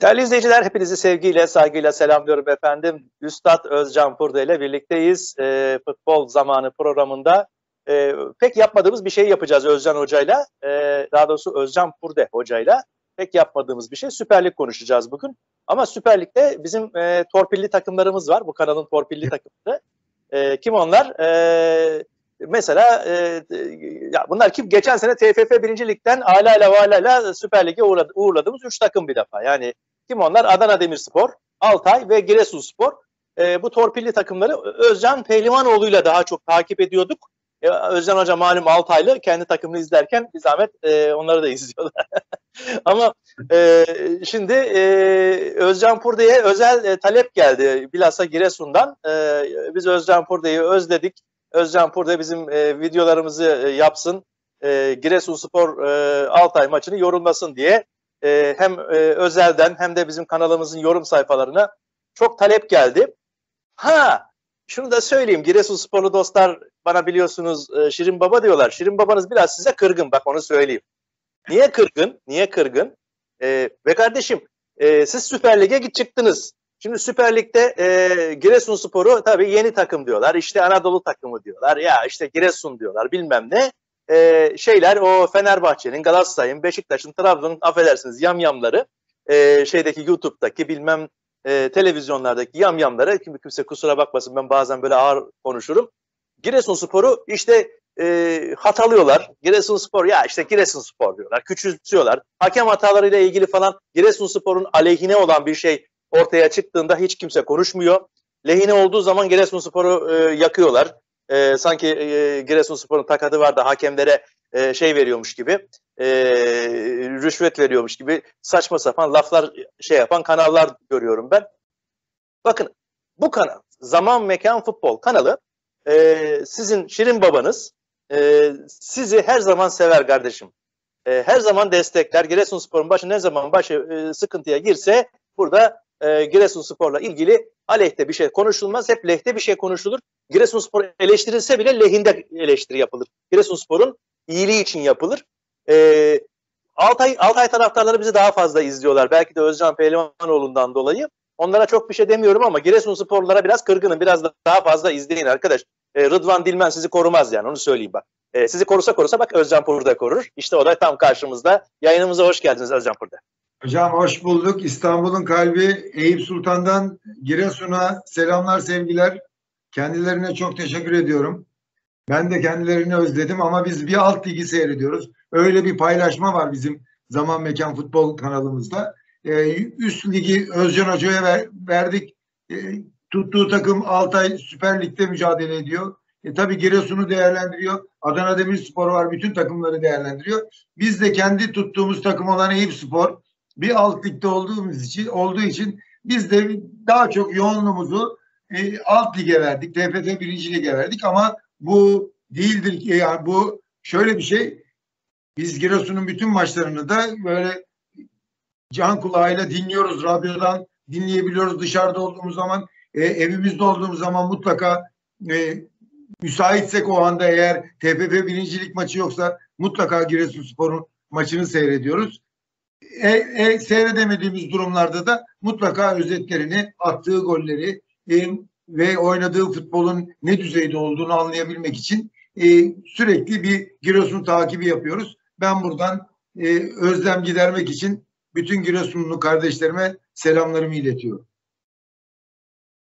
Değerli izleyiciler hepinizi sevgiyle, saygıyla selamlıyorum efendim. Üstad Özcan Purda ile birlikteyiz. E, Futbol Zamanı programında e, pek yapmadığımız bir şey yapacağız Özcan Hoca'yla. E, daha doğrusu Özcan Purde Hoca'yla pek yapmadığımız bir şey. Süper Lig konuşacağız bugün. Ama Süper Lig'de bizim e, torpilli takımlarımız var. Bu kanalın torpilli takımları. E, kim onlar? E, mesela e, ya bunlar kim? Geçen sene TFF 1. Lig'den ala ile vala Süper Lig'e uğurladığımız 3 takım bir defa. Yani kim onlar? Adana Demirspor, Altay ve Giresunspor. E, bu torpilli takımları Özcan Pehlivanoğlu'yla daha çok takip ediyorduk. E, Özcan Hoca malum Altaylı kendi takımını izlerken bir zahmet e, onları da izliyorlar. Ama e, şimdi e, Özcan Purde'ye özel e, talep geldi bilhassa Giresun'dan. E, biz Özcan Purde'yi özledik. Özcan Purde bizim e, videolarımızı e, yapsın. E, Giresunspor e, Altay maçını yorumlasın diye e, hem e, özelden hem de bizim kanalımızın yorum sayfalarına çok talep geldi. Ha şunu da söyleyeyim Giresunsporlu dostlar bana biliyorsunuz e, Şirin Baba diyorlar. Şirin Babanız biraz size kırgın bak onu söyleyeyim. Niye kırgın? Niye kırgın? E, ve kardeşim e, siz Süper Lig'e git çıktınız. Şimdi Süper Lig'de e, Giresunspor'u tabii yeni takım diyorlar. İşte Anadolu takımı diyorlar. Ya işte Giresun diyorlar bilmem ne e, şeyler o Fenerbahçe'nin, Galatasaray'ın, Beşiktaş'ın, Trabzon'un affedersiniz yamyamları e, şeydeki YouTube'daki bilmem e, televizyonlardaki yamyamları kim, kimse kusura bakmasın ben bazen böyle ağır konuşurum. Giresunspor'u işte e, hatalıyorlar. Giresunspor ya işte Giresunspor diyorlar. Küçültüyorlar. Hakem hatalarıyla ilgili falan Giresunspor'un aleyhine olan bir şey ortaya çıktığında hiç kimse konuşmuyor. Lehine olduğu zaman Giresunspor'u e, yakıyorlar e, sanki e, Giresunspor'un takadı var da hakemlere e, şey veriyormuş gibi e, rüşvet veriyormuş gibi saçma sapan laflar şey yapan kanallar görüyorum ben. Bakın bu kanal Zaman Mekan Futbol kanalı e, sizin Şirin babanız e, sizi her zaman sever kardeşim. E, her zaman destekler. Giresunspor'un başı ne zaman başı e, sıkıntıya girse burada e, Giresunspor'la ilgili aleyhte bir şey konuşulmaz. Hep lehte bir şey konuşulur. Giresunspor eleştirilse bile lehinde eleştiri yapılır. Giresunspor'un iyiliği için yapılır. E, Altay, Altay taraftarları bizi daha fazla izliyorlar. Belki de Özcan Pehlivanoğlu'ndan dolayı. Onlara çok bir şey demiyorum ama Giresunsporlulara biraz kırgınım. Biraz daha fazla izleyin arkadaş. E, Rıdvan Dilmen sizi korumaz yani onu söyleyeyim bak. E, sizi korusa korusa bak Özcan Purda korur. İşte o da tam karşımızda. Yayınımıza hoş geldiniz Özcan Purda. Hocam hoş bulduk. İstanbul'un kalbi Eyüp Sultan'dan Giresun'a selamlar, sevgiler. Kendilerine çok teşekkür ediyorum. Ben de kendilerini özledim ama biz bir alt ligi seyrediyoruz. Öyle bir paylaşma var bizim Zaman Mekan Futbol kanalımızda. Ee, üst ligi Özcan Hoca'ya ver, verdik. Ee, tuttuğu takım Altay Süper Lig'de mücadele ediyor. E, tabii Giresun'u değerlendiriyor. Adana Demirspor var. Bütün takımları değerlendiriyor. Biz de kendi tuttuğumuz takım olan Eyüp Spor bir alt ligde olduğumuz için olduğu için biz de daha çok yoğunluğumuzu e, alt lige verdik. TFF birinci lige verdik ama bu değildir ki yani bu şöyle bir şey biz Giresun'un bütün maçlarını da böyle can kulağıyla dinliyoruz radyodan dinleyebiliyoruz dışarıda olduğumuz zaman e, evimizde olduğumuz zaman mutlaka e, müsaitsek o anda eğer TFF birincilik maçı yoksa mutlaka Giresunspor'un maçını seyrediyoruz e, e, seyredemediğimiz durumlarda da mutlaka özetlerini, attığı golleri e, ve oynadığı futbolun ne düzeyde olduğunu anlayabilmek için e, sürekli bir Giresun takibi yapıyoruz. Ben buradan e, özlem gidermek için bütün Giresunlu kardeşlerime selamlarımı iletiyorum.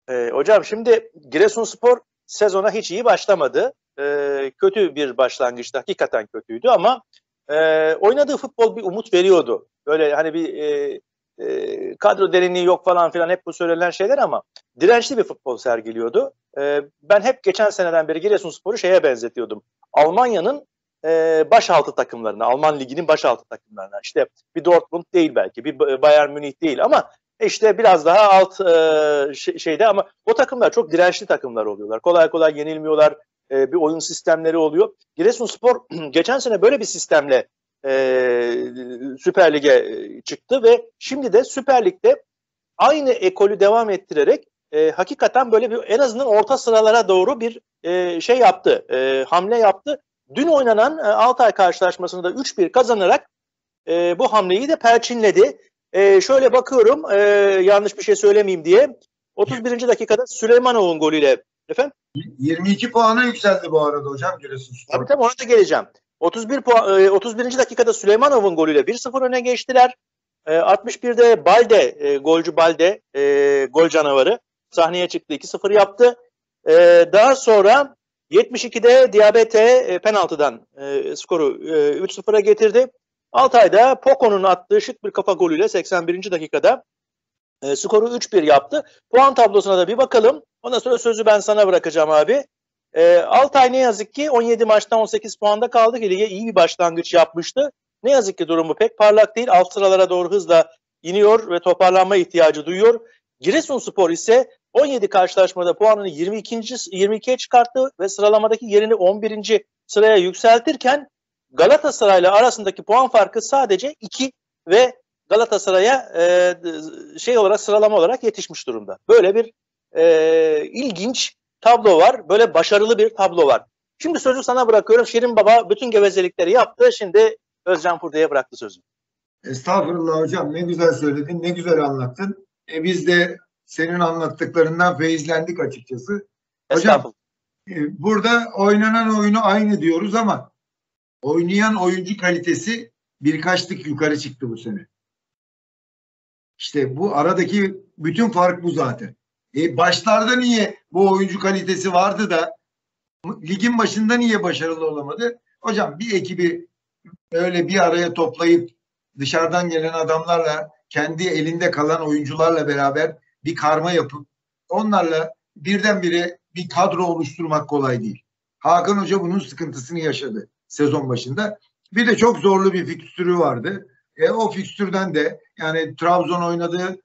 E, hocam şimdi Giresunspor sezona hiç iyi başlamadı. E, kötü bir başlangıçta hakikaten kötüydü ama e, oynadığı futbol bir umut veriyordu. Böyle hani bir e, e, kadro derinliği yok falan filan hep bu söylenen şeyler ama dirençli bir futbol sergiliyordu. E, ben hep geçen seneden beri Giresunspor'u şeye benzetiyordum. Almanya'nın e, başaltı takımlarına, Alman liginin başaltı takımlarına. İşte bir Dortmund değil belki, bir Bayern Münih değil ama işte biraz daha alt e, şeyde ama o takımlar çok dirençli takımlar oluyorlar. Kolay kolay yenilmiyorlar. E, bir oyun sistemleri oluyor. Giresunspor geçen sene böyle bir sistemle e, Süper Lig'e e, çıktı ve şimdi de Süper Lig'de aynı ekolü devam ettirerek e, hakikaten böyle bir en azından orta sıralara doğru bir e, şey yaptı, e, hamle yaptı. Dün oynanan e, Altay karşılaşmasında 3-1 kazanarak e, bu hamleyi de perçinledi. e, şöyle bakıyorum e, yanlış bir şey söylemeyeyim diye. 31. dakikada Süleymanov'un golüyle efendim 22 puana yükseldi bu arada hocam Giresunspor. Tabii tabii ona da geleceğim. 31 puan, e, 31. dakikada Süleymanov'un golüyle 1-0 öne geçtiler. E, 61'de Balde, e, golcü Balde, e, gol canavarı sahneye çıktı 2-0 yaptı. E, daha sonra 72'de Diabete e, penaltıdan e, skoru e, 3-0'a getirdi. Altay'da Poco'nun attığı şık bir kafa golüyle 81. dakikada e, skoru 3-1 yaptı. Puan tablosuna da bir bakalım. Ondan sonra sözü ben sana bırakacağım abi. E, Altay ne yazık ki 17 maçtan 18 puanda kaldı ki lige iyi bir başlangıç yapmıştı. Ne yazık ki durumu pek parlak değil. Alt sıralara doğru hızla iniyor ve toparlanma ihtiyacı duyuyor. Giresunspor ise 17 karşılaşmada puanını 22. 22'ye çıkarttı ve sıralamadaki yerini 11. sıraya yükseltirken Galatasaray'la arasındaki puan farkı sadece 2 ve Galatasaray'a e, şey olarak sıralama olarak yetişmiş durumda. Böyle bir e, ilginç tablo var. Böyle başarılı bir tablo var. Şimdi sözü sana bırakıyorum. Şirin Baba bütün gevezelikleri yaptı. Şimdi Özcan Purde'ye bıraktı sözü. Estağfurullah hocam ne güzel söyledin, ne güzel anlattın. E, biz de senin anlattıklarından feyizlendik açıkçası. Hocam e, burada oynanan oyunu aynı diyoruz ama oynayan oyuncu kalitesi birkaç tık yukarı çıktı bu sene. İşte bu aradaki bütün fark bu zaten. E başlarda niye bu oyuncu kalitesi vardı da ligin başında niye başarılı olamadı? Hocam bir ekibi öyle bir araya toplayıp dışarıdan gelen adamlarla kendi elinde kalan oyuncularla beraber bir karma yapıp onlarla birdenbire bir kadro oluşturmak kolay değil. Hakan Hoca bunun sıkıntısını yaşadı sezon başında. Bir de çok zorlu bir fikstürü vardı. E, o fikstürden de yani Trabzon oynadı,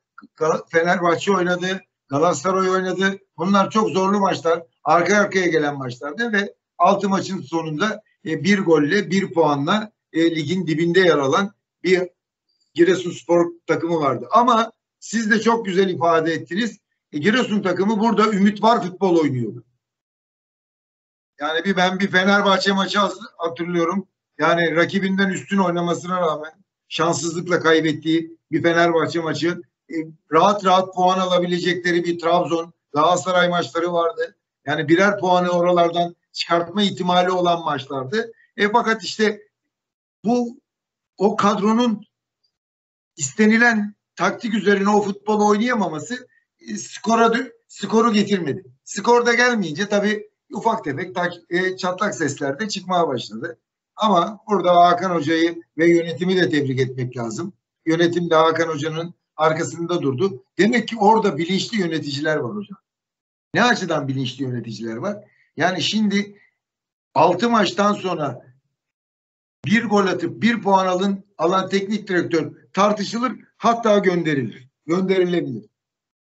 Fenerbahçe oynadı, Galatasaray oynadı. Bunlar çok zorlu maçlar. Arka arkaya gelen maçlardı ve altı maçın sonunda e, bir golle, bir puanla e, ligin dibinde yer alan bir Giresunspor takımı vardı. Ama siz de çok güzel ifade ettiniz. E, Giresun takımı burada ümit var futbol oynuyordu. Yani bir ben bir Fenerbahçe maçı hatırlıyorum. Yani rakibinden üstün oynamasına rağmen şanssızlıkla kaybettiği bir Fenerbahçe maçı rahat rahat puan alabilecekleri bir Trabzon, Galatasaray maçları vardı. Yani birer puanı oralardan çıkartma ihtimali olan maçlardı. E fakat işte bu o kadronun istenilen taktik üzerine o futbol oynayamaması e, skora skoru getirmedi. Skor da gelmeyince tabii ufak tefek e, çatlak sesler de çıkmaya başladı. Ama burada Hakan Hoca'yı ve yönetimi de tebrik etmek lazım. Yönetim de Hakan Hoca'nın arkasında durdu. Demek ki orada bilinçli yöneticiler var hocam. Ne açıdan bilinçli yöneticiler var? Yani şimdi 6 maçtan sonra bir gol atıp bir puan alın alan teknik direktör tartışılır hatta gönderilir. Gönderilebilir.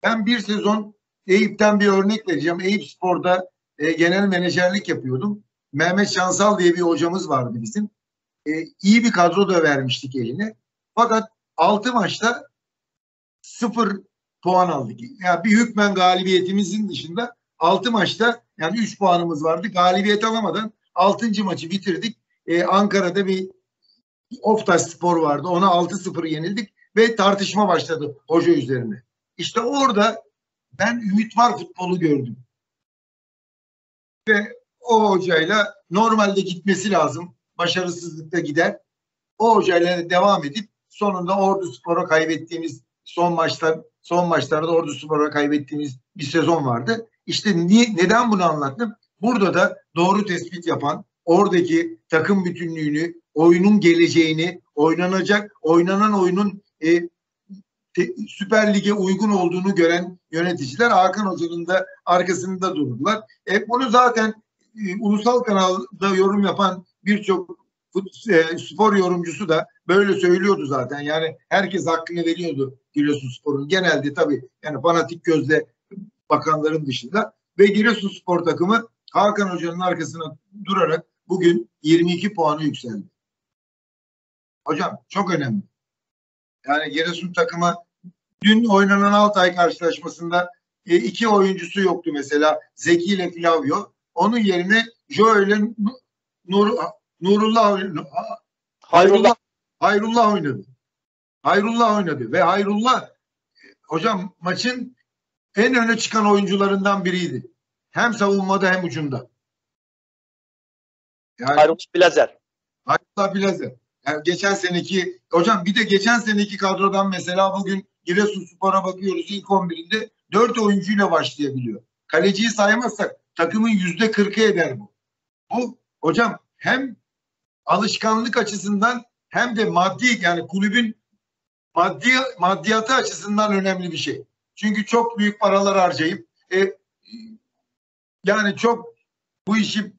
Ben bir sezon Eyüp'ten bir örnek vereceğim. Eyüp Spor'da e, genel menajerlik yapıyordum. Mehmet Şansal diye bir hocamız vardı bizim. E, iyi bir kadro da vermiştik eline. Fakat 6 maçta 0 puan aldık. Yani bir hükmen galibiyetimizin dışında 6 maçta yani 3 puanımız vardı. Galibiyet alamadan 6. maçı bitirdik. Ee, Ankara'da bir Oftaş Spor vardı. Ona 6-0 yenildik ve tartışma başladı hoca üzerine. İşte orada ben ümit var futbolu gördüm. Ve o hocayla normalde gitmesi lazım. Başarısızlıkta gider. O hocayla devam edip sonunda Ordu Spor'a kaybettiğimiz son maçlar son maçlarda Ordu Spor'a kaybettiğimiz bir sezon vardı. İşte niye, neden bunu anlattım? Burada da doğru tespit yapan, oradaki takım bütünlüğünü, oyunun geleceğini, oynanacak, oynanan oyunun e, te, Süper Lig'e uygun olduğunu gören yöneticiler Hakan Hoca'nın da arkasında durdular. E, bunu zaten e, ulusal kanalda yorum yapan birçok e, spor yorumcusu da böyle söylüyordu zaten. Yani herkes hakkını veriyordu Giresunspor'un. Genelde tabii yani fanatik gözle bakanların dışında ve Giresunspor takımı Hakan Hoca'nın arkasına durarak bugün 22 puanı yükseldi. Hocam çok önemli. Yani Giresun takımı dün oynanan Altay karşılaşmasında e, iki oyuncusu yoktu mesela Zeki ile Flavio. Onun yerine Joe ile Nur, Nurullah Hayrullah, Hayrullah oynadı. Hayrullah oynadı ve Hayrullah hocam maçın en öne çıkan oyuncularından biriydi. Hem savunmada hem ucunda. Yani, Hayrullah Bilazer. Hayrullah Bilazer. Yani geçen seneki hocam bir de geçen seneki kadrodan mesela bugün Giresunspor'a bakıyoruz ilk 11'inde 4 oyuncuyla başlayabiliyor. Kaleciyi saymazsak takımın yüzde 40'ı eder bu. Bu hocam hem alışkanlık açısından hem de maddi yani kulübün maddi maddiyatı açısından önemli bir şey. Çünkü çok büyük paralar harcayıp e, yani çok bu işi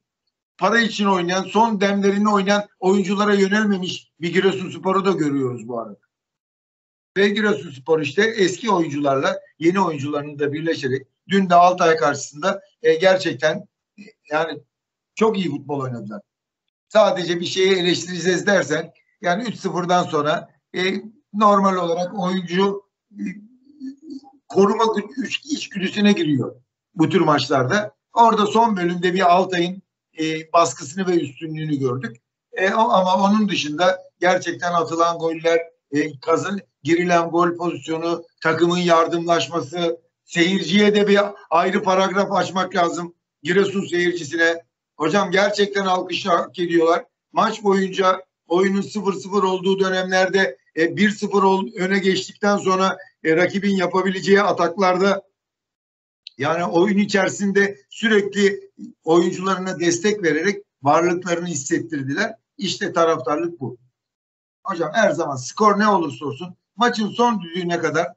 para için oynayan, son demlerini oynayan oyunculara yönelmemiş bir Giresunspor'u da görüyoruz bu arada. Ve Giresunspor işte eski oyuncularla yeni oyuncularını da birleşerek dün de Altay karşısında e, gerçekten yani çok iyi futbol oynadılar. Sadece bir şeyi eleştireceğiz dersen yani 3-0'dan sonra e, normal olarak oyuncu e, koruma içgüdüsüne giriyor bu tür maçlarda. Orada son bölümde bir Altay'ın e, baskısını ve üstünlüğünü gördük. E, ama onun dışında gerçekten atılan goller, e, kazın girilen gol pozisyonu, takımın yardımlaşması, seyirciye de bir ayrı paragraf açmak lazım. Giresun seyircisine. Hocam gerçekten alkış hak ediyorlar. Maç boyunca oyunun 0-0 olduğu dönemlerde e, 1-0 öne geçtikten sonra e, rakibin yapabileceği ataklarda yani oyun içerisinde sürekli oyuncularına destek vererek varlıklarını hissettirdiler. İşte taraftarlık bu. Hocam her zaman skor ne olursa olsun maçın son düdüğüne kadar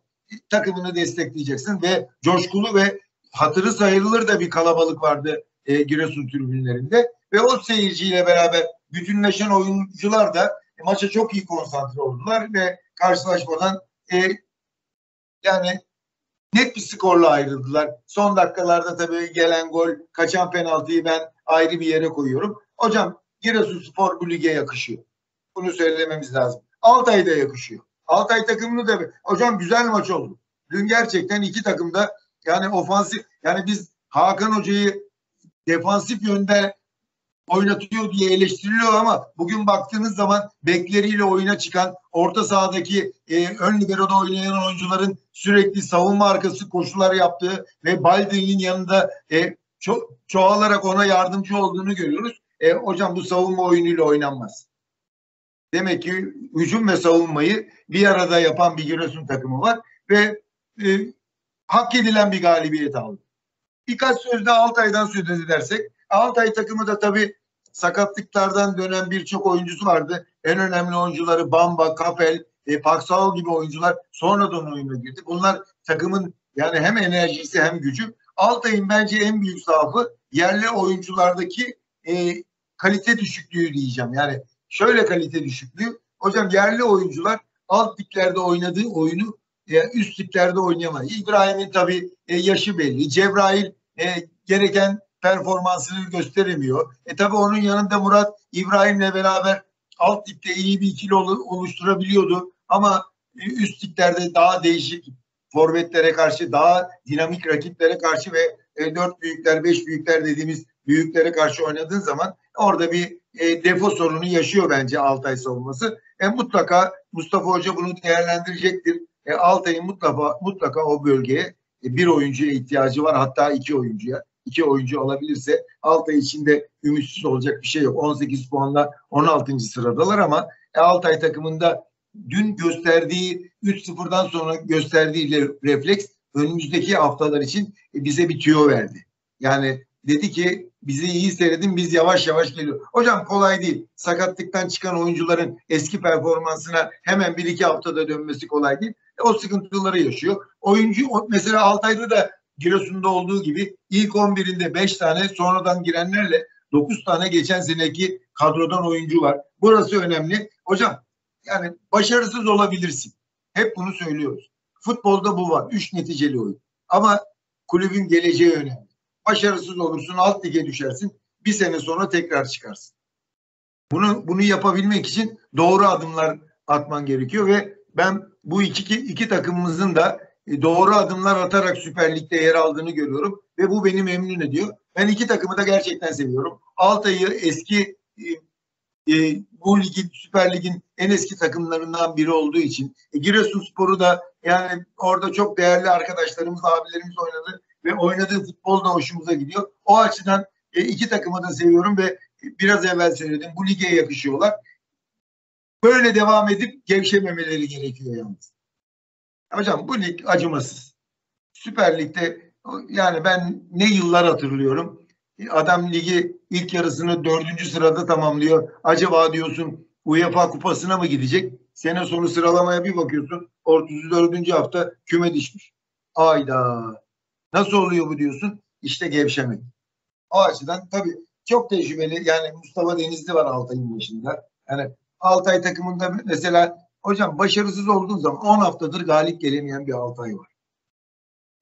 takımını destekleyeceksin ve coşkulu ve hatırı sayılır da bir kalabalık vardı e, Giresun tribünlerinde ve o seyirciyle beraber bütünleşen oyuncular da maça çok iyi konsantre oldular ve karşılaşmadan e, yani net bir skorla ayrıldılar. Son dakikalarda tabii gelen gol, kaçan penaltıyı ben ayrı bir yere koyuyorum. Hocam Giresunspor bu lige yakışıyor. Bunu söylememiz lazım. Altay'da yakışıyor. Altay takımını da hocam güzel maç oldu. Dün gerçekten iki takımda yani ofansif yani biz Hakan Hoca'yı defansif yönde oynatıyor diye eleştiriliyor ama bugün baktığınız zaman bekleriyle oyuna çıkan orta sahadaki e, ön liberoda oynayan oyuncuların sürekli savunma arkası koşular yaptığı ve Baldwin'in yanında e, ço çoğalarak ona yardımcı olduğunu görüyoruz. E, hocam bu savunma oyunuyla oynanmaz. Demek ki hücum ve savunmayı bir arada yapan bir Giresun takımı var ve e, hak edilen bir galibiyet aldı. Birkaç sözde Altay'dan söz edersek Altay takımı da tabii sakatlıklardan dönen birçok oyuncusu vardı. En önemli oyuncuları Bamba, Kapel, e, Paksal gibi oyuncular sonradan oyuna girdi. Bunlar takımın yani hem enerjisi hem gücü. Altay'ın bence en büyük zaafı yerli oyunculardaki e, kalite düşüklüğü diyeceğim. Yani şöyle kalite düşüklüğü. Hocam yerli oyuncular alt liglerde oynadığı oyunu e, üst liglerde oynayamaz. İbrahim'in tabii e, yaşı belli. Cebrail e, gereken performansını gösteremiyor. E tabi onun yanında Murat İbrahim'le beraber alt ligde iyi bir ikili oluşturabiliyordu. Ama üst liglerde daha değişik forvetlere karşı, daha dinamik rakiplere karşı ve e, dört büyükler, beş büyükler dediğimiz büyüklere karşı oynadığın zaman orada bir e, defo sorunu yaşıyor bence Altay savunması. E, mutlaka Mustafa Hoca bunu değerlendirecektir. E, Altay'ın mutlaka mutlaka o bölgeye e, bir oyuncuya ihtiyacı var hatta iki oyuncuya iki oyuncu alabilirse Altay içinde ümitsiz olacak bir şey yok. 18 puanla 16. sıradalar ama e, Altay takımında dün gösterdiği 3-0'dan sonra gösterdiği refleks önümüzdeki haftalar için e, bize bir tüyo verdi. Yani dedi ki bizi iyi seyredin biz yavaş yavaş geliyor. Hocam kolay değil. Sakatlıktan çıkan oyuncuların eski performansına hemen bir iki haftada dönmesi kolay değil. E, o sıkıntıları yaşıyor. Oyuncu mesela Altay'da da Giresun'da olduğu gibi ilk 11'inde 5 tane sonradan girenlerle 9 tane geçen seneki kadrodan oyuncu var. Burası önemli. Hocam yani başarısız olabilirsin. Hep bunu söylüyoruz. Futbolda bu var. Üç neticeli oyun. Ama kulübün geleceği önemli. Başarısız olursun, alt lige düşersin. Bir sene sonra tekrar çıkarsın. Bunu bunu yapabilmek için doğru adımlar atman gerekiyor ve ben bu iki, iki takımımızın da doğru adımlar atarak Süper Lig'de yer aldığını görüyorum ve bu beni memnun ediyor. Ben iki takımı da gerçekten seviyorum. Altay'ı eski e, e, bu ligin Süper Lig'in en eski takımlarından biri olduğu için e, Giresunspor'u da yani orada çok değerli arkadaşlarımız, abilerimiz oynadı ve oynadığı futbol da hoşumuza gidiyor. O açıdan e, iki takımı da seviyorum ve biraz evvel söyledim bu lige yakışıyorlar. Böyle devam edip gevşememeleri gerekiyor yalnız. Hocam bu lig acımasız. Süper Lig'de yani ben ne yıllar hatırlıyorum. Adam ligi ilk yarısını dördüncü sırada tamamlıyor. Acaba diyorsun UEFA kupasına mı gidecek? Sene sonu sıralamaya bir bakıyorsun. 34. hafta küme düşmüş. Ayda. Nasıl oluyor bu diyorsun? İşte gevşemek. O açıdan tabii çok tecrübeli. Yani Mustafa Denizli var Altay'ın başında. Yani Altay takımında mesela hocam başarısız olduğun zaman 10 haftadır galip gelemeyen bir Altay var.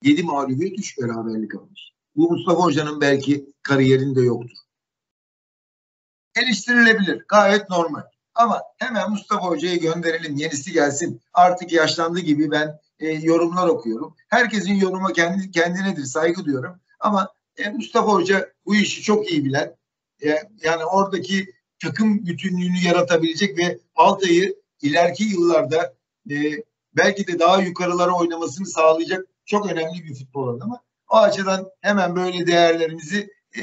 7 mağlubiyet 3 beraberlik almış. Bu Mustafa Hoca'nın belki kariyerinde yoktur. Eleştirilebilir. Gayet normal. Ama hemen Mustafa Hoca'yı gönderelim. Yenisi gelsin. Artık yaşlandı gibi ben e, yorumlar okuyorum. Herkesin yorumu kendi, kendinedir. Saygı duyuyorum. Ama e, Mustafa Hoca bu işi çok iyi bilen. E, yani oradaki takım bütünlüğünü yaratabilecek ve Altay'ı ileriki yıllarda e, belki de daha yukarılara oynamasını sağlayacak çok önemli bir futbol adamı. O açıdan hemen böyle değerlerimizi e,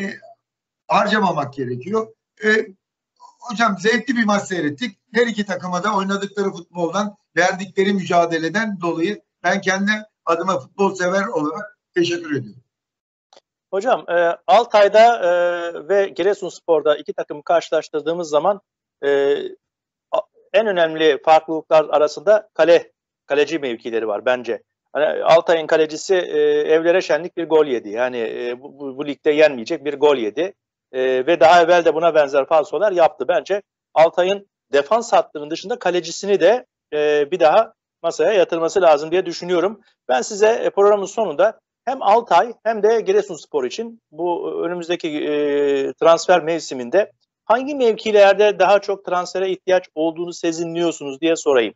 harcamamak gerekiyor. E, hocam zevkli bir maç seyrettik. Her iki takıma da oynadıkları futboldan, verdikleri mücadeleden dolayı ben kendi adıma futbol sever olarak teşekkür ediyorum. Hocam e, Altay'da e, ve Giresunspor'da iki takımı karşılaştırdığımız zaman e, en önemli farklılıklar arasında kale kaleci mevkileri var bence. Hani Altay'ın kalecisi e, evlere şenlik bir gol yedi. Yani e, bu, bu, bu ligde yenmeyecek bir gol yedi. E, ve daha evvel de buna benzer falsolar yaptı. Bence Altay'ın defans hattının dışında kalecisini de e, bir daha masaya yatırması lazım diye düşünüyorum. Ben size e, programın sonunda hem Altay hem de Giresunspor için bu önümüzdeki e, transfer mevsiminde hangi mevkilerde daha çok transfere ihtiyaç olduğunu sezinliyorsunuz diye sorayım.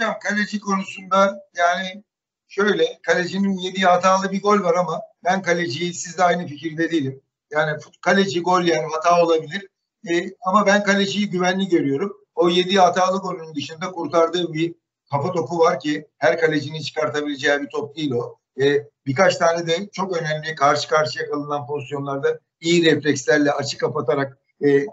Hocam kaleci konusunda yani şöyle kalecinin yediği hatalı bir gol var ama ben kaleciyi sizde aynı fikirde değilim. Yani kaleci gol yer hata olabilir. E, ama ben kaleciyi güvenli görüyorum. O yediği hatalı golün dışında kurtardığı bir kafa topu var ki her kalecinin çıkartabileceği bir top değil o. E, birkaç tane de çok önemli karşı karşıya kalınan pozisyonlarda iyi reflekslerle açı kapatarak e,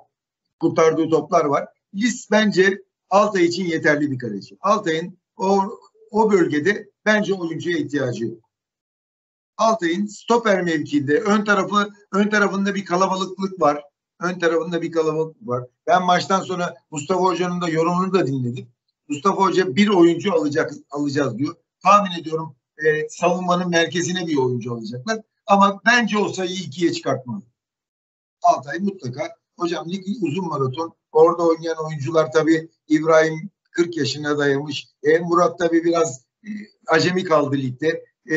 kurtardığı toplar var. Lis bence Altay için yeterli bir kaleci. Altay'ın o o bölgede bence oyuncuya ihtiyacı yok. Altay'ın stoper mevkiinde ön tarafı ön tarafında bir kalabalıklık var. Ön tarafında bir kalabalık var. Ben maçtan sonra Mustafa Hoca'nın da yorumunu da dinledim. Mustafa Hoca bir oyuncu alacak alacağız diyor. Tahmin ediyorum e, savunmanın merkezine bir oyuncu alacaklar. Ama bence o sayıyı ikiye çıkartmalı. Altay mutlaka. Hocam lig uzun maraton. Orada oynayan oyuncular tabii İbrahim 40 yaşına dayamış. E, Murat tabii biraz e, acemi kaldı ligde. E,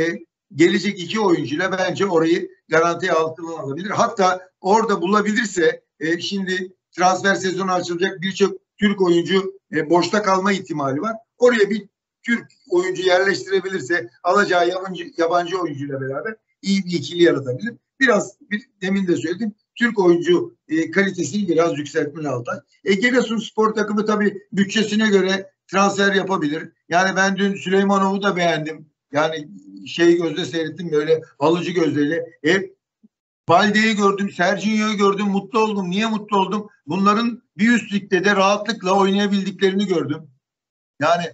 gelecek iki oyuncuyla bence orayı garantiye altına alabilir. Hatta orada bulabilirse e, şimdi transfer sezonu açılacak birçok Türk oyuncu e, boşta kalma ihtimali var. Oraya bir Türk oyuncu yerleştirebilirse alacağı yabancı, yabancı oyuncuyla beraber iyi bir ikili yaratabilir. Biraz bir, demin de söyledim. Türk oyuncu e, kalitesini biraz yükseltmeli Altay. E, Giresun spor takımı tabii bütçesine göre transfer yapabilir. Yani ben dün Süleymanov'u da beğendim. Yani şey gözle seyrettim böyle alıcı gözleri. E, Balde'yi gördüm, Sergio'yu gördüm, mutlu oldum. Niye mutlu oldum? Bunların bir üst ligde de rahatlıkla oynayabildiklerini gördüm. Yani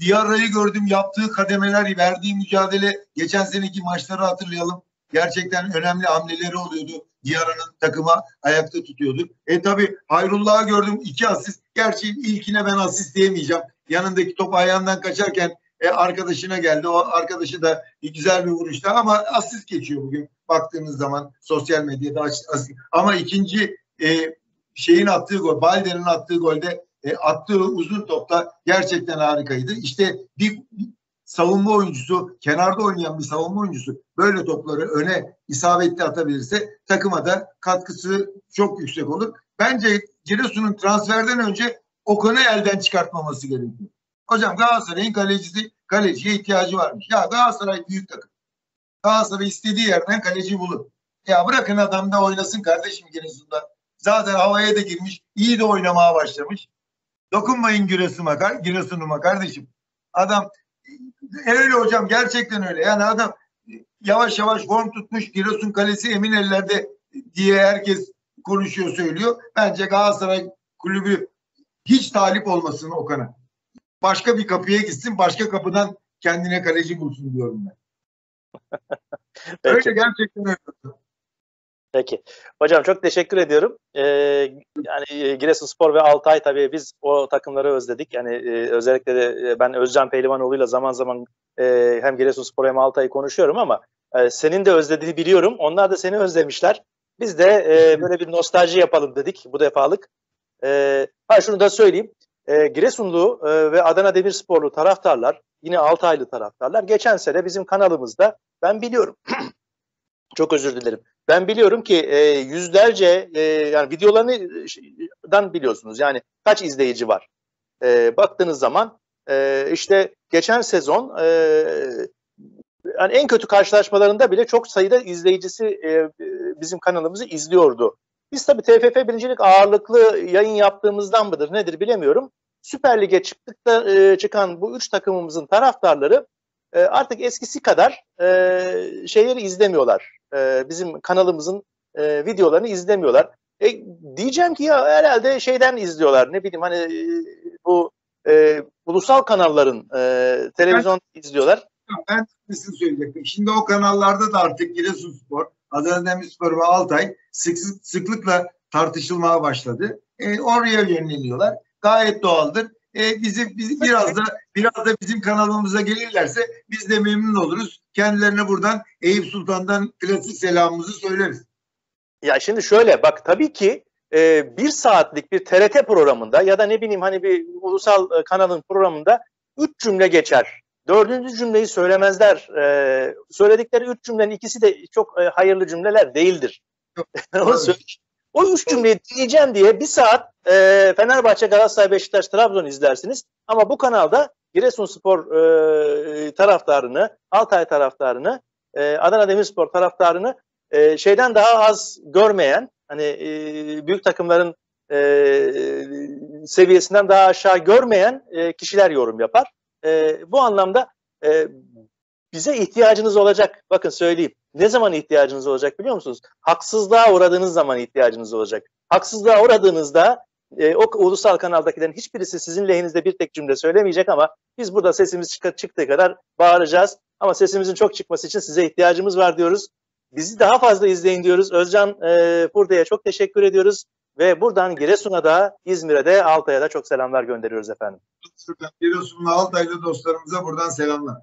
Diarra'yı gördüm, yaptığı kademeler, verdiği mücadele, geçen seneki maçları hatırlayalım. Gerçekten önemli hamleleri oluyordu. Diarra'nın takıma ayakta tutuyordu. E tabi Hayrullah'ı gördüm, iki asist. Gerçi ilkine ben asist diyemeyeceğim. Yanındaki top ayağından kaçarken e, arkadaşına geldi. O arkadaşı da güzel bir vuruştu ama asist geçiyor bugün baktığınız zaman sosyal medyada asist. Ama ikinci e, şeyin attığı gol, Balder'in attığı golde e, attığı uzun topta gerçekten harikaydı. İşte bir savunma oyuncusu, kenarda oynayan bir savunma oyuncusu böyle topları öne isabetli atabilirse takıma da katkısı çok yüksek olur. Bence Giresun'un transferden önce Okan'ı elden çıkartmaması gerekiyor. Hocam Galatasaray'ın kalecisi kaleciye ihtiyacı varmış. Ya Galatasaray büyük takım. Galatasaray istediği yerden kaleci bulur. Ya bırakın adam da oynasın kardeşim Giresun'da. Zaten havaya da girmiş. iyi de oynamaya başlamış. Dokunmayın Giresun'uma, Giresun'uma kardeşim. Adam öyle hocam gerçekten öyle. Yani adam yavaş yavaş form tutmuş. Giresun kalesi emin ellerde diye herkes konuşuyor söylüyor. Bence Galatasaray kulübü hiç talip olmasın Okan'a. Başka bir kapıya gitsin, başka kapıdan kendine kaleci bulsun diyorum ben. öyle gerçekten öyle. Peki. Hocam çok teşekkür ediyorum. Ee, yani Giresunspor ve Altay tabii biz o takımları özledik. Yani e, özellikle de ben Özcan Pehlivanoğlu'yla zaman zaman e, hem Giresunspor hem Altay'ı konuşuyorum ama e, senin de özlediğini biliyorum. Onlar da seni özlemişler. Biz de e, böyle bir nostalji yapalım dedik bu defalık. E, ha şunu da söyleyeyim. E, Giresunlu e, ve Adana Demirsporlu taraftarlar, yine Altaylı taraftarlar geçen sene bizim kanalımızda ben biliyorum. çok özür dilerim. Ben biliyorum ki e, yüzlerce e, yani videolarından biliyorsunuz. Yani kaç izleyici var? E, baktığınız zaman e, işte geçen sezon e, yani en kötü karşılaşmalarında bile çok sayıda izleyicisi e, bizim kanalımızı izliyordu. Biz tabii TFF birincilik ağırlıklı yayın yaptığımızdan mıdır nedir bilemiyorum. Süper Lig'e çıktıkta e, çıkan bu üç takımımızın taraftarları e, artık eskisi kadar e, şeyleri izlemiyorlar. E, bizim kanalımızın e, videolarını izlemiyorlar. E, diyeceğim ki ya herhalde şeyden izliyorlar ne bileyim hani e, bu e, ulusal kanalların e, televizyon ben, izliyorlar. Ben sizin söyleyecektim. Şimdi o kanallarda da artık Giresunspor, Adana Demirspor ve Altay sık, sıklıkla tartışılmaya başladı. E, oraya yöneliyorlar. Gayet doğaldır. E, bizi, bizi biraz da biraz da bizim kanalımıza gelirlerse biz de memnun oluruz. Kendilerine buradan Eyüp Sultan'dan klasik selamımızı söyleriz. Ya şimdi şöyle bak tabii ki e, bir saatlik bir TRT programında ya da ne bileyim hani bir ulusal e, kanalın programında üç cümle geçer. Dördüncü cümleyi söylemezler. E, söyledikleri üç cümlenin ikisi de çok e, hayırlı cümleler değildir. Onu o üç cümleyi dinleyeceğim diye bir saat e, Fenerbahçe, Galatasaray, Beşiktaş, Trabzon izlersiniz. Ama bu kanalda Giresunspor e, taraftarını, Altay taraftarını, e, Adana Demirspor taraftarını e, şeyden daha az görmeyen, hani e, büyük takımların e, seviyesinden daha aşağı görmeyen e, kişiler yorum yapar. E, bu anlamda e, bize ihtiyacınız olacak. Bakın söyleyeyim. Ne zaman ihtiyacınız olacak biliyor musunuz? Haksızlığa uğradığınız zaman ihtiyacınız olacak. Haksızlığa uğradığınızda e, o ulusal kanaldakilerin hiçbirisi sizin lehinizde bir tek cümle söylemeyecek ama biz burada sesimiz çık çıktığı kadar bağıracağız. Ama sesimizin çok çıkması için size ihtiyacımız var diyoruz. Bizi daha fazla izleyin diyoruz. Özcan e, Burda'ya çok teşekkür ediyoruz. Ve buradan Giresun'a da İzmir'e de Altay'a da çok selamlar gönderiyoruz efendim. Giresun'la Altay'lı dostlarımıza buradan selamlar.